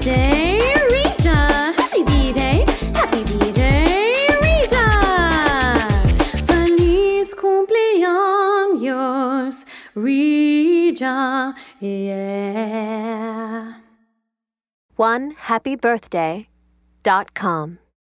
birthday, Rita! Happy birthday, happy birthday, Rita! Feliz cumpleaños, Rita, yeah. One happy birthday dot com.